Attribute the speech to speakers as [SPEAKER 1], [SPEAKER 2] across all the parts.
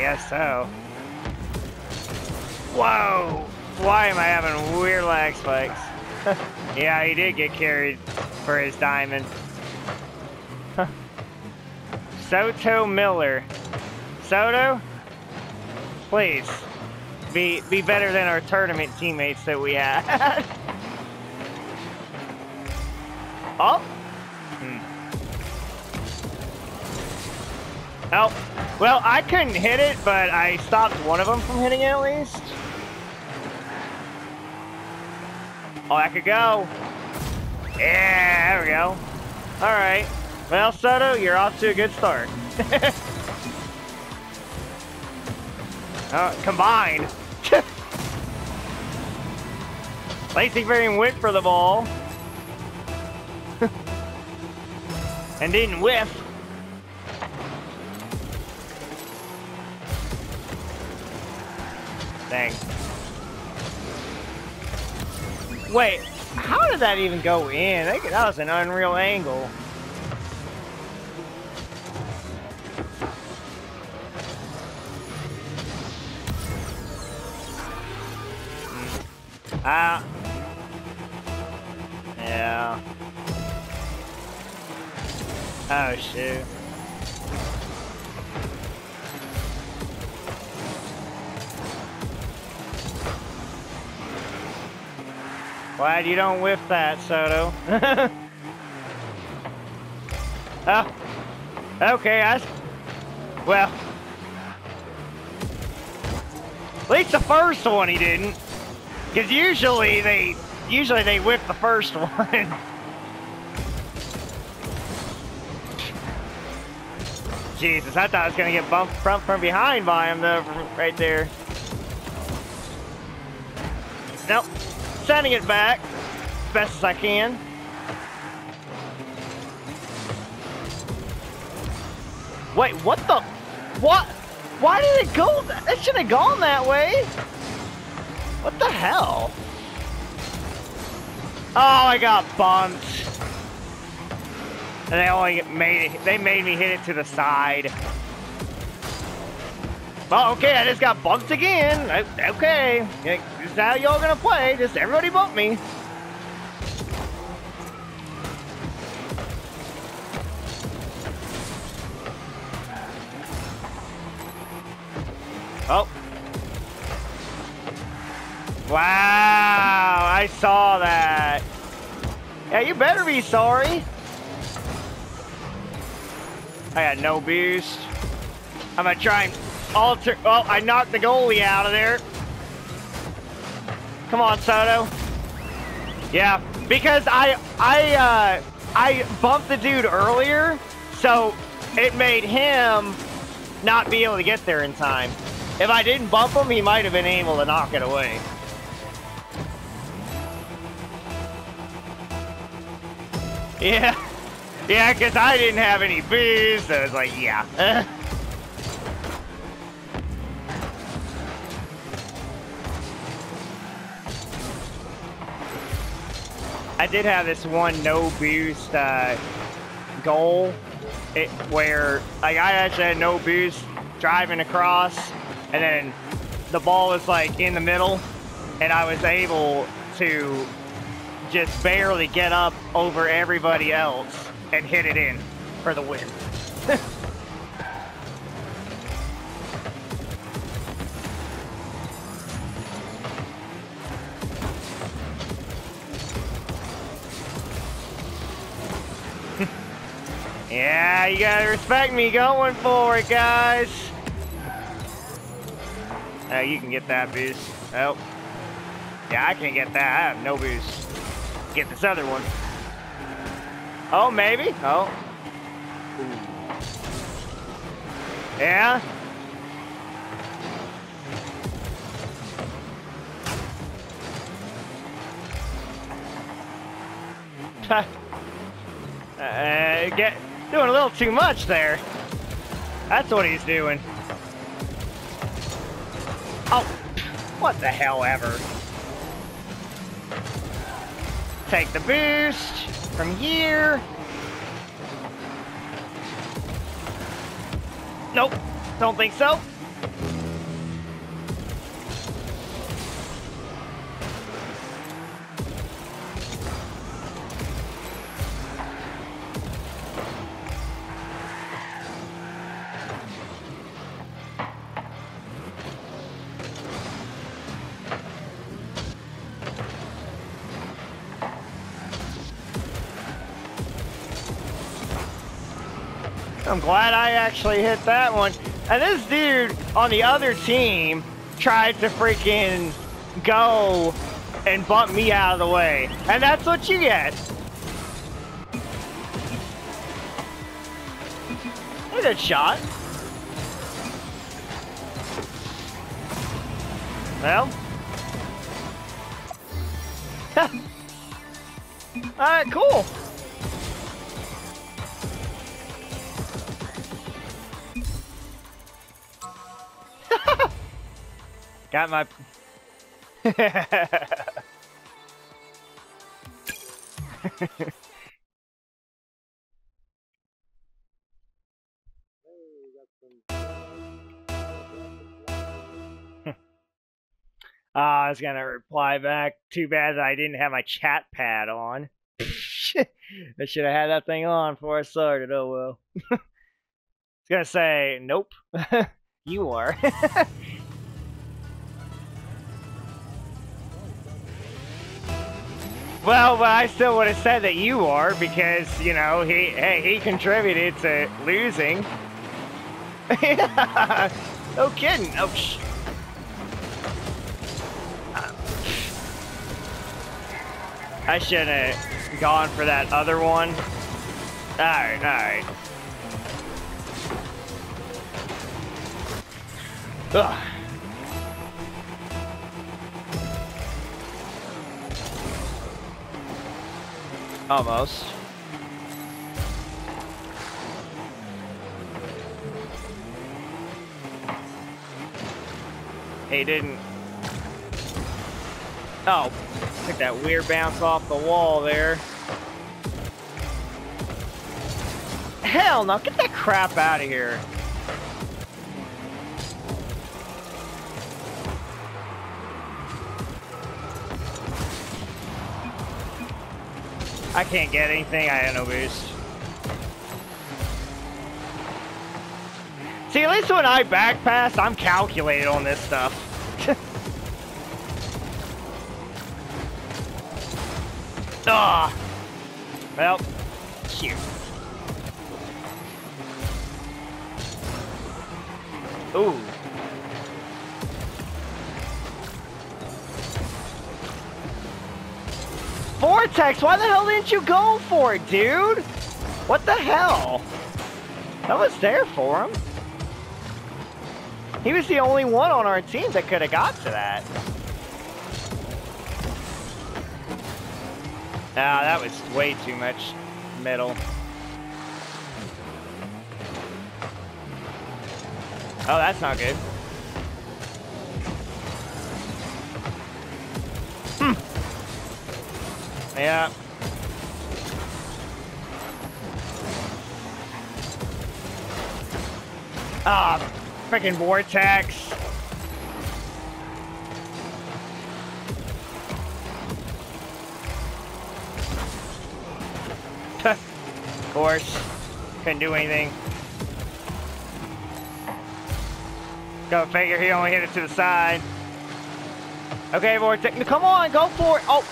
[SPEAKER 1] guess so. Whoa! Why am I having weird lag spikes? yeah, he did get carried for his diamond. Soto Miller. Soto? Please. Be be better than our tournament teammates that we had. oh? Hmm. Oh, well, I couldn't hit it, but I stopped one of them from hitting it at least. Oh, I could go. Yeah, there we go. All right. Well, Soto, you're off to a good start. uh, combined. Lacey Varian went for the ball. and didn't whiff. Dang. Wait, how did that even go in? That was an unreal angle. Ah. Yeah. Oh, shoot. Glad you don't whiff that, Soto. oh. Okay, I... Well... At least the first one he didn't. Because usually they... Usually they whip the first one. Jesus, I thought I was going to get bumped from, from behind by him, though, right there. Nope sending it back as best as I can. Wait, what the? What? Why did it go? It should have gone that way. What the hell? Oh, I got bumped. And they only made it, they made me hit it to the side. Well, okay, I just got bumped again. Okay, this is how y'all gonna play. Just everybody bump me. Oh. Wow, I saw that. Yeah, you better be sorry. I got no boost. I'm gonna try and alter. Oh, I knocked the goalie out of there. Come on, Soto. Yeah, because I I uh, I bumped the dude earlier, so it made him not be able to get there in time. If I didn't bump him, he might have been able to knock it away. Yeah. Yeah, because I didn't have any booze, so I was like, yeah. I did have this one no boost uh, goal it, where like I actually had no boost driving across and then the ball was like in the middle and I was able to just barely get up over everybody else and hit it in for the win. Yeah, you gotta respect me going for it, guys. Uh, you can get that boost. Oh. Yeah, I can't get that. I have no boost. Get this other one. Oh, maybe. Oh. Ooh. Yeah? uh, get Doing a little too much there. That's what he's doing. Oh, what the hell ever. Take the boost from here. Nope, don't think so. I'm glad I actually hit that one. And this dude on the other team tried to freaking go and bump me out of the way. And that's what you get. A good shot. Well. Alright, cool. Got my... Uh, I was gonna reply back. Too bad I didn't have my chat pad on. I should have had that thing on before I started. Oh well. I was gonna say, nope. you are. Well, I still would have said that you are because you know he hey he contributed to losing. no kidding. Oh. Sh- I should have gone for that other one. Alright, alright. Ugh. Almost. He didn't. Oh, took that weird bounce off the wall there. Hell no, get that crap out of here. I can't get anything, I have no boost. See, at least when I back pass, I'm calculated on this stuff. Ah. Well, shoot. Ooh. Vortex, why the hell didn't you go for it, dude? What the hell? I was there for him. He was the only one on our team that could have got to that. Ah, that was way too much metal. Oh, that's not good. Yeah. Ah, freaking vortex. of course. Couldn't do anything. Go figure he only hit it to the side. Okay, Vortex. Come on, go for it. Oh,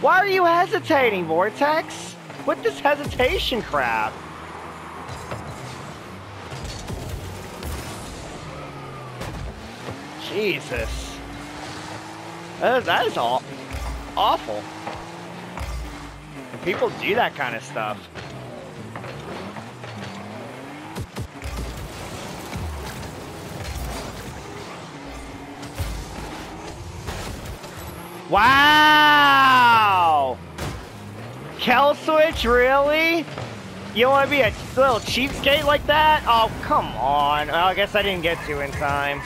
[SPEAKER 1] why are you hesitating, Vortex? What this hesitation crap? Jesus. That is, that is all awful. People do that kind of stuff. Wow! Kel switch, really? You want to be a little cheapskate like that? Oh, come on. Well, I guess I didn't get to in time.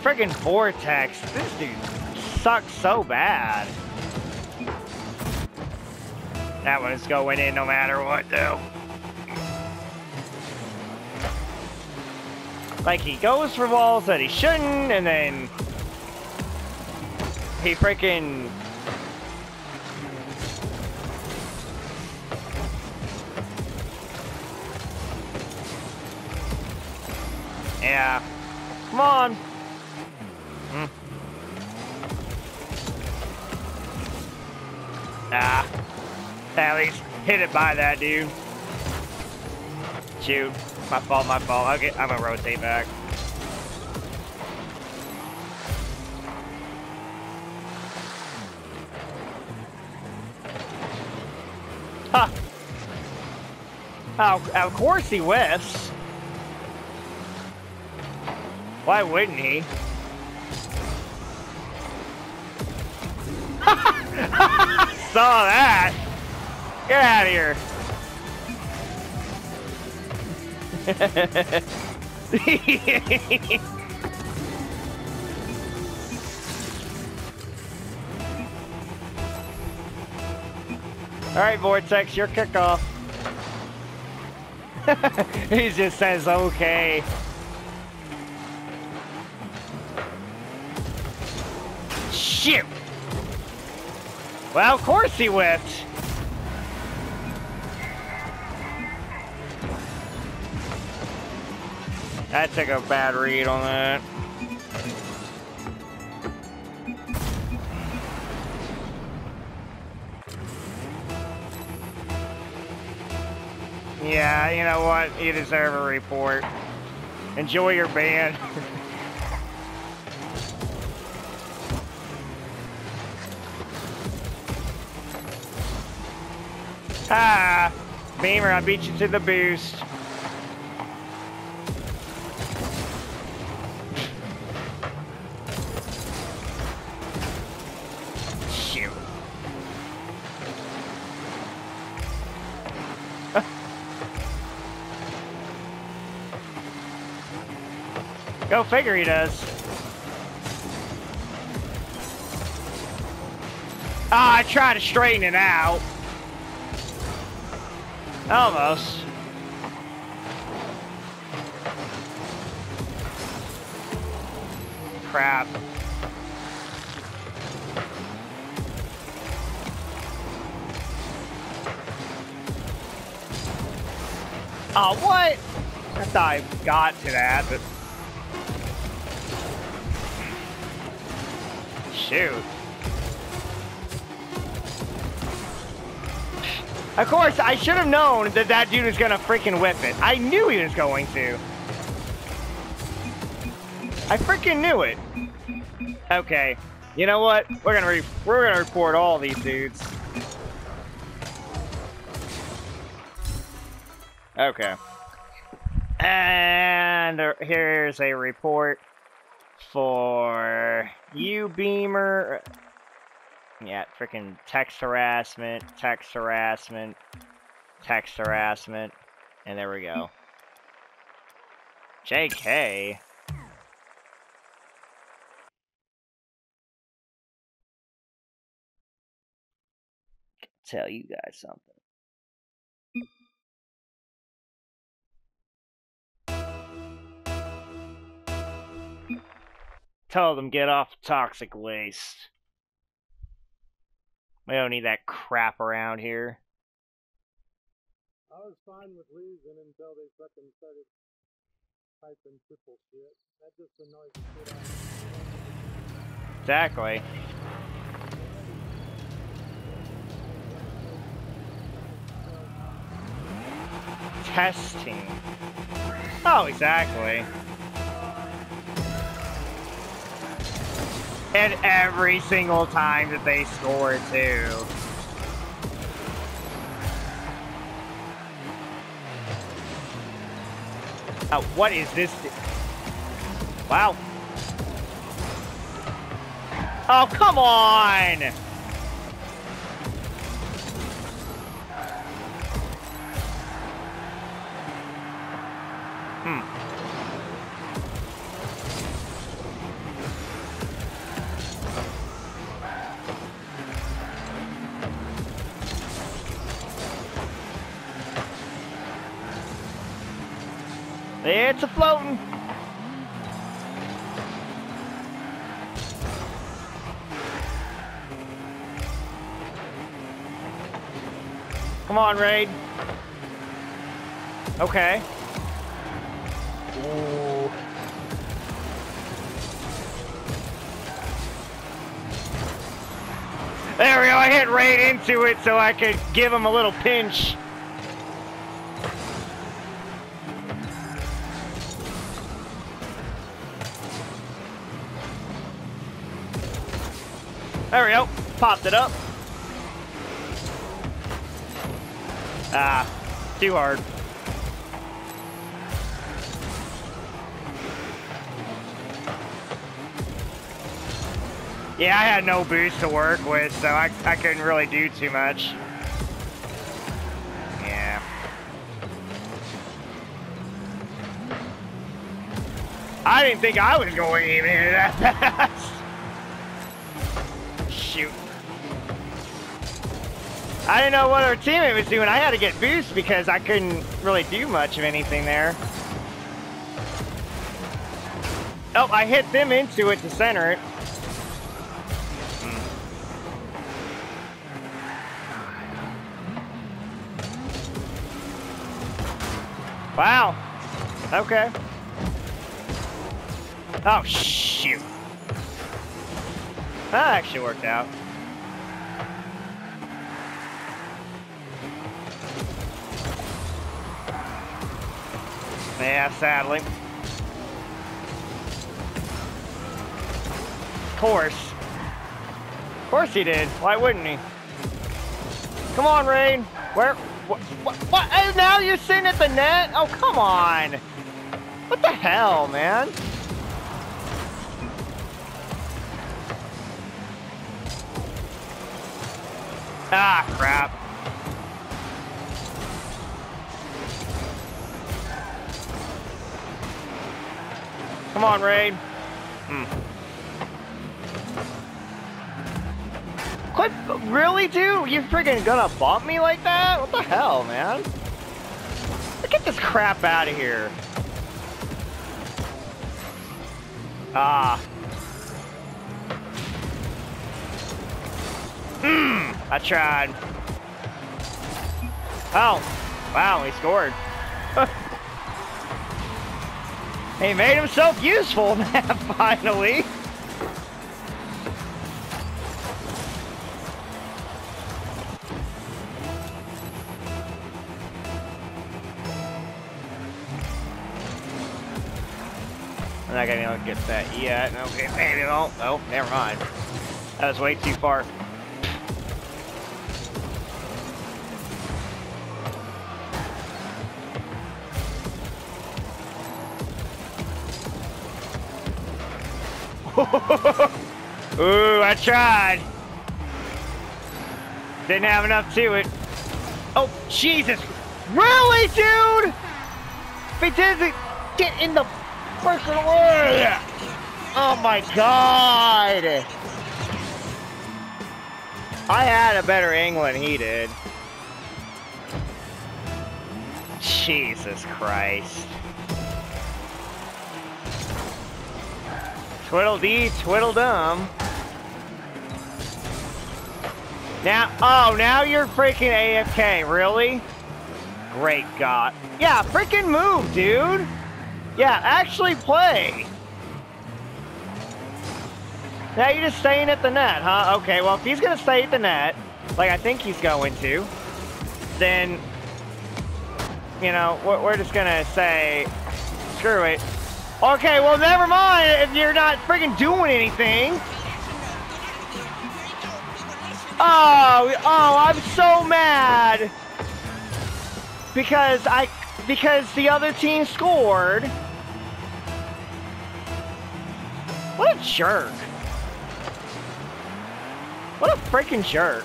[SPEAKER 1] Friggin' Vortex. This dude sucks so bad. That one's going in no matter what, though. Like, he goes for balls that he shouldn't, and then... He freaking... Yeah. Come on. Hmm. Ah. At least hit it by that dude. Shoot. My fault, my fault. Okay, I'm gonna rotate back. Huh. Oh, of course he whiffs. Why wouldn't he? Saw that. Get out of here. All right, Vortex, your kickoff. he just says okay. Well, of course he whipped. I took a bad read on that. Yeah, you know what? You deserve a report. Enjoy your band. ah! Beamer, I beat you to the boost. Shoot. Go figure he does. Ah, I tried to straighten it out. Almost. Crap. Oh, what? I thought I got to that, but... Shoot. Of course, I should have known that that dude was gonna freaking whip it. I knew he was going to. I freaking knew it. Okay. You know what? We're gonna we're gonna report all these dudes. Okay. And here's a report for you, Beamer. Yeah, freaking text harassment, text harassment, text harassment, and there we go. JK. Tell you guys something. Tell them get off toxic waste. We don't need that crap around here.
[SPEAKER 2] I was fine with losing until they fucking started typing triple shit. That just annoys the shit out of me.
[SPEAKER 1] Exactly. Testing. Oh, exactly. And every single time that they score, too. Oh, what is this? Wow. Oh, come on! It's a floating. Come on, Raid. Okay. Ooh. There we go, I hit right into it so I could give him a little pinch. There we go. Popped it up. Ah, too hard. Yeah, I had no boost to work with, so I, I couldn't really do too much. Yeah. I didn't think I was going even that I didn't know what our teammate was doing. I had to get boost because I couldn't really do much of anything there. Oh, I hit them into it to center it. Wow. Okay. Oh, shoot. That actually worked out. Yeah, sadly. Of course. Of course he did. Why wouldn't he? Come on, Rain. Where? What? What? what? Hey, now you're sitting at the net? Oh, come on. What the hell, man? Ah, crap. Come on, Rain. Hmm. Quit, really, dude? You freaking gonna bump me like that? What the hell, man? Get this crap out of here. Ah. Mmm, I tried. Oh, wow, he scored. he made himself useful, man, finally. I'm not gonna get that yet. Okay, maybe no. Oh, never mind. That was way too far. Ooh, I tried. Didn't have enough to it. Oh, Jesus. Really, dude? If he doesn't get in the freaking way. Oh my god. I had a better angle than he did. Jesus Christ. Twiddle dee, twiddle dum. Now, oh, now you're freaking AFK, really? Great God. Yeah, freaking move, dude. Yeah, actually play. Now you're just staying at the net, huh? Okay, well, if he's going to stay at the net, like I think he's going to, then, you know, we're, we're just going to say, screw it. Okay, well, never mind if you're not freaking doing anything. Oh, oh, I'm so mad. Because I, because the other team scored. What a jerk. What a freaking jerk.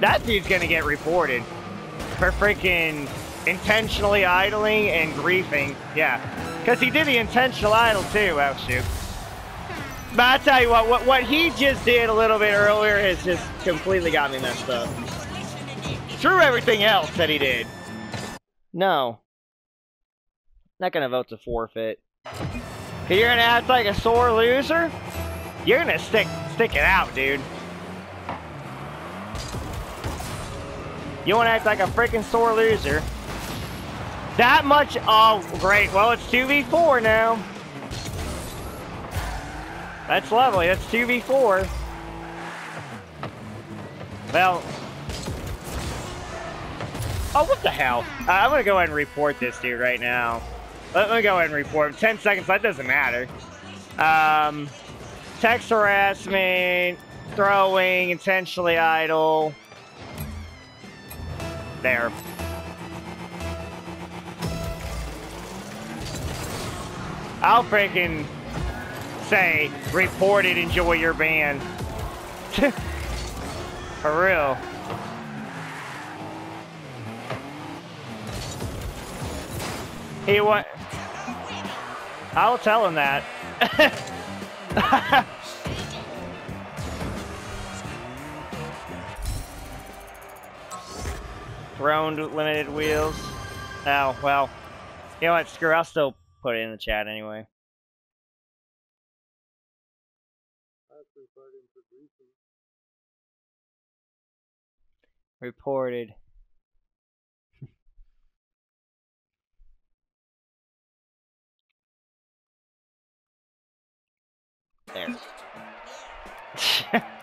[SPEAKER 1] That dude's gonna get reported for freaking intentionally idling and griefing. Yeah, because he did the intentional idle too. Oh shoot. But I tell you what, what, what he just did a little bit earlier has just completely got me messed up. Through everything else that he did. No. Not gonna vote to forfeit. You're gonna act like a sore loser? You're gonna stick stick it out, dude. You wanna act like a freaking sore loser? That much? Oh, great. Well, it's 2v4 now. That's lovely. That's 2v4. Well. Oh, what the hell? Uh, I'm going to go ahead and report this dude right now. Let me go ahead and report him. 10 seconds, that doesn't matter. Um, text harassment, throwing, intentionally idle. There. I'll freaking say, report it, enjoy your ban. For real. He what? I'll tell him that. Throned limited wheels. Oh, well. You know what? Screw I'll still put it in the chat anyway.
[SPEAKER 2] That's reported for greasy.
[SPEAKER 1] Reported. there.